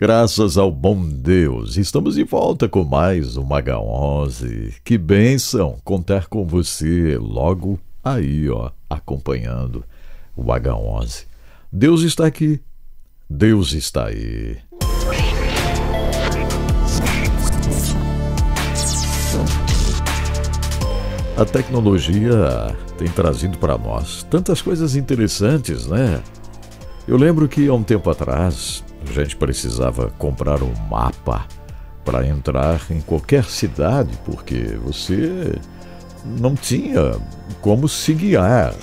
Graças ao bom Deus, estamos de volta com mais um H11. Que bênção contar com você logo aí, ó, acompanhando o H11. Deus está aqui, Deus está aí. A tecnologia tem trazido para nós tantas coisas interessantes, né? Eu lembro que há um tempo atrás a gente precisava comprar um mapa para entrar em qualquer cidade, porque você não tinha como se guiar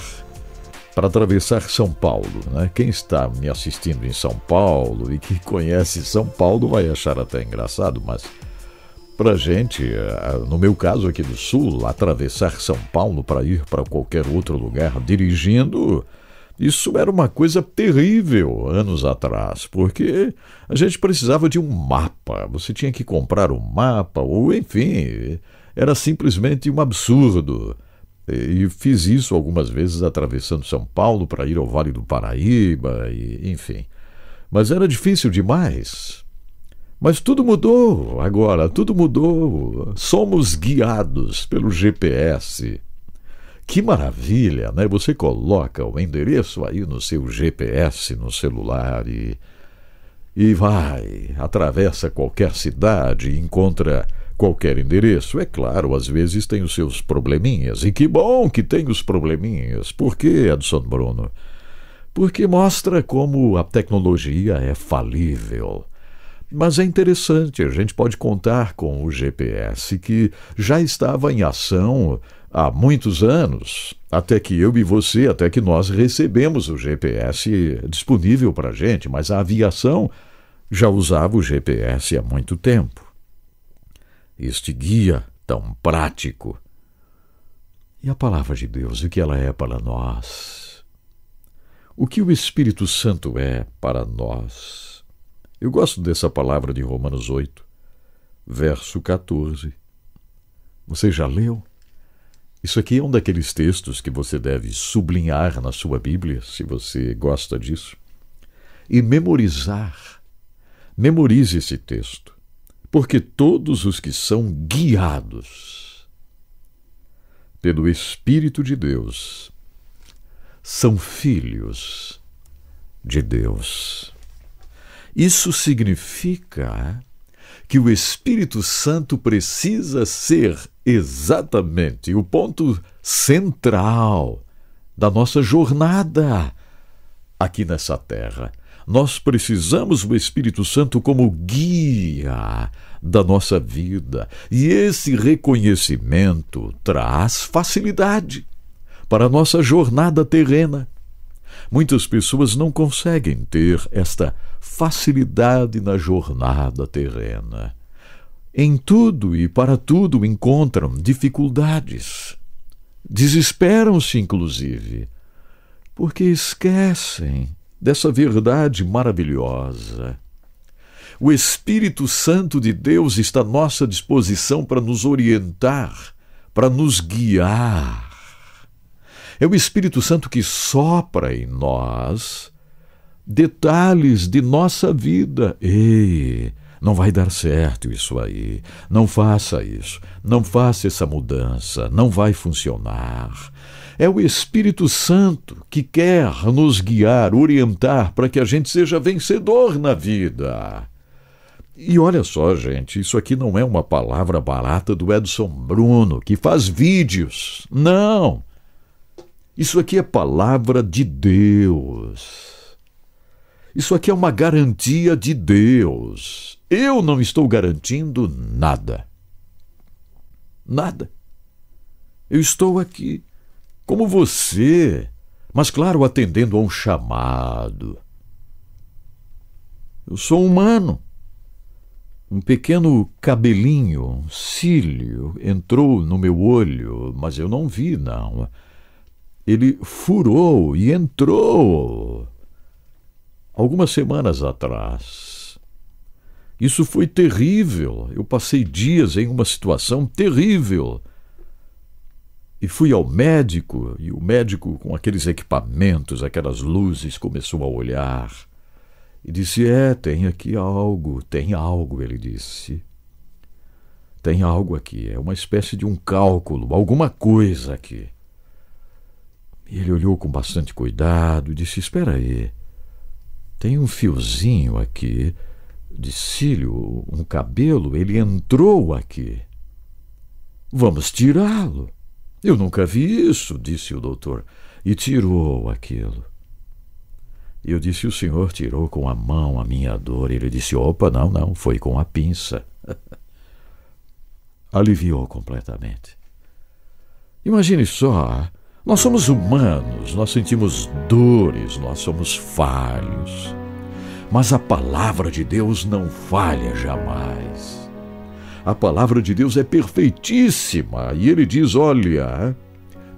para atravessar São Paulo. Né? Quem está me assistindo em São Paulo e que conhece São Paulo vai achar até engraçado, mas para gente, eh, no meu caso aqui do Sul, atravessar São Paulo para ir para qualquer outro lugar dirigindo isso era uma coisa terrível anos atrás, porque a gente precisava de um mapa. Você tinha que comprar um mapa, ou enfim, era simplesmente um absurdo. E fiz isso algumas vezes atravessando São Paulo para ir ao Vale do Paraíba, e, enfim. Mas era difícil demais. Mas tudo mudou agora, tudo mudou. Somos guiados pelo GPS. Que maravilha, né? Você coloca o endereço aí no seu GPS no celular e e vai, atravessa qualquer cidade e encontra qualquer endereço. É claro, às vezes tem os seus probleminhas, e que bom que tem os probleminhas. Por quê, Edson Bruno? Porque mostra como a tecnologia é falível. Mas é interessante, a gente pode contar com o GPS que já estava em ação há muitos anos, até que eu e você, até que nós recebemos o GPS disponível para a gente, mas a aviação já usava o GPS há muito tempo. Este guia tão prático. E a palavra de Deus, o que ela é para nós? O que o Espírito Santo é para nós? Eu gosto dessa palavra de Romanos 8, verso 14. Você já leu? Isso aqui é um daqueles textos que você deve sublinhar na sua Bíblia, se você gosta disso, e memorizar. Memorize esse texto, porque todos os que são guiados pelo Espírito de Deus são filhos de Deus. Isso significa que o Espírito Santo precisa ser exatamente o ponto central da nossa jornada aqui nessa terra. Nós precisamos do Espírito Santo como guia da nossa vida, e esse reconhecimento traz facilidade para a nossa jornada terrena. Muitas pessoas não conseguem ter esta facilidade na jornada terrena. Em tudo e para tudo encontram dificuldades. Desesperam-se, inclusive, porque esquecem dessa verdade maravilhosa. O Espírito Santo de Deus está à nossa disposição para nos orientar, para nos guiar é o Espírito Santo que sopra em nós detalhes de nossa vida. Ei, não vai dar certo isso aí. Não faça isso. Não faça essa mudança. Não vai funcionar. É o Espírito Santo que quer nos guiar, orientar para que a gente seja vencedor na vida. E olha só, gente, isso aqui não é uma palavra barata do Edson Bruno, que faz vídeos. Não! Isso aqui é palavra de Deus. Isso aqui é uma garantia de Deus. Eu não estou garantindo nada. Nada. Eu estou aqui, como você, mas, claro, atendendo a um chamado. Eu sou humano. Um pequeno cabelinho, um cílio, entrou no meu olho, mas eu não vi, não ele furou e entrou. Algumas semanas atrás. Isso foi terrível. Eu passei dias em uma situação terrível. E fui ao médico, e o médico, com aqueles equipamentos, aquelas luzes, começou a olhar. E disse: É, tem aqui algo, tem algo, ele disse. Tem algo aqui, é uma espécie de um cálculo, alguma coisa aqui. E ele olhou com bastante cuidado e disse: Espera aí, tem um fiozinho aqui de cílio, um cabelo, ele entrou aqui. Vamos tirá-lo. Eu nunca vi isso, disse o doutor, e tirou aquilo. Eu disse: O senhor tirou com a mão a minha dor. Ele disse: Opa, não, não, foi com a pinça. Aliviou completamente. Imagine só, nós somos humanos, nós sentimos dores, nós somos falhos. Mas a palavra de Deus não falha jamais. A palavra de Deus é perfeitíssima e ele diz: olha,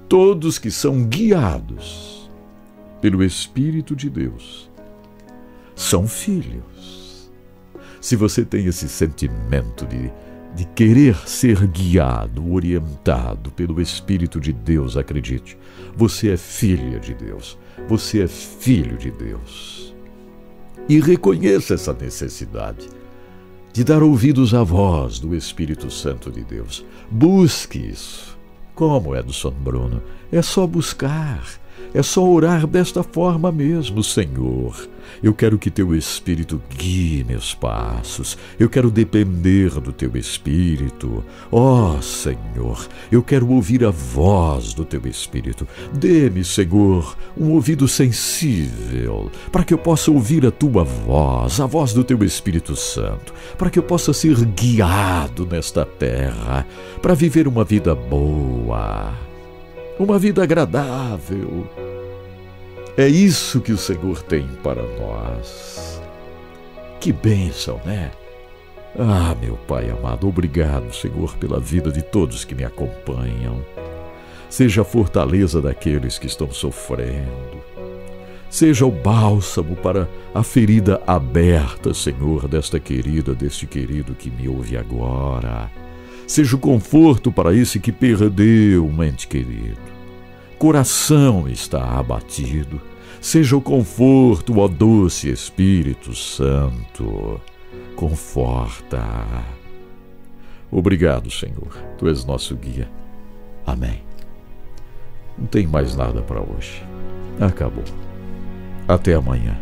todos que são guiados pelo Espírito de Deus são filhos. Se você tem esse sentimento de, de querer ser guiado, orientado pelo Espírito de Deus, acredite, você é filha de Deus, você é filho de Deus e reconheça essa necessidade de dar ouvidos à voz do Espírito Santo de Deus. Busque isso. Como Edson Bruno, é só buscar é só orar desta forma mesmo, Senhor. Eu quero que teu Espírito guie meus passos. Eu quero depender do teu Espírito. Ó oh, Senhor, eu quero ouvir a voz do teu Espírito. Dê-me, Senhor, um ouvido sensível, para que eu possa ouvir a tua voz, a voz do teu Espírito Santo, para que eu possa ser guiado nesta terra, para viver uma vida boa uma vida agradável. É isso que o Senhor tem para nós. Que bênção, né? Ah, meu Pai amado, obrigado, Senhor, pela vida de todos que me acompanham. Seja a fortaleza daqueles que estão sofrendo. Seja o bálsamo para a ferida aberta, Senhor, desta querida, deste querido que me ouve agora. Seja o conforto para esse que perdeu um ente querido. Coração está abatido. Seja o conforto, ó doce Espírito Santo. Conforta. Obrigado, Senhor. Tu és nosso guia. Amém. Não tem mais nada para hoje. Acabou. Até amanhã.